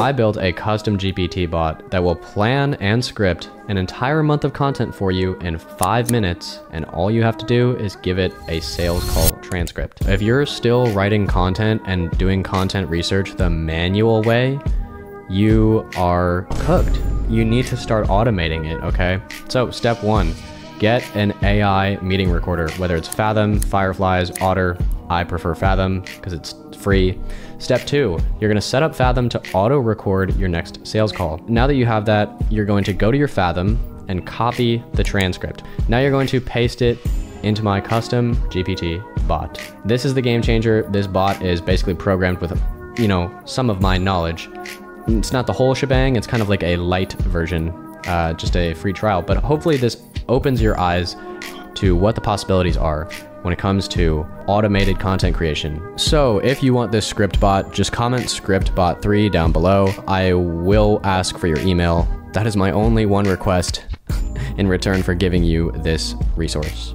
I built a custom GPT bot that will plan and script an entire month of content for you in five minutes, and all you have to do is give it a sales call transcript. If you're still writing content and doing content research the manual way, you are cooked. You need to start automating it, okay? So, step one get an AI meeting recorder, whether it's Fathom, Fireflies, Otter. I prefer Fathom because it's free. Step two, you're gonna set up Fathom to auto record your next sales call. Now that you have that, you're going to go to your Fathom and copy the transcript. Now you're going to paste it into my custom GPT bot. This is the game changer. This bot is basically programmed with, you know, some of my knowledge. It's not the whole shebang, it's kind of like a light version, uh, just a free trial, but hopefully this opens your eyes to what the possibilities are when it comes to automated content creation. So if you want this script bot, just comment script bot 3 down below. I will ask for your email. That is my only one request in return for giving you this resource.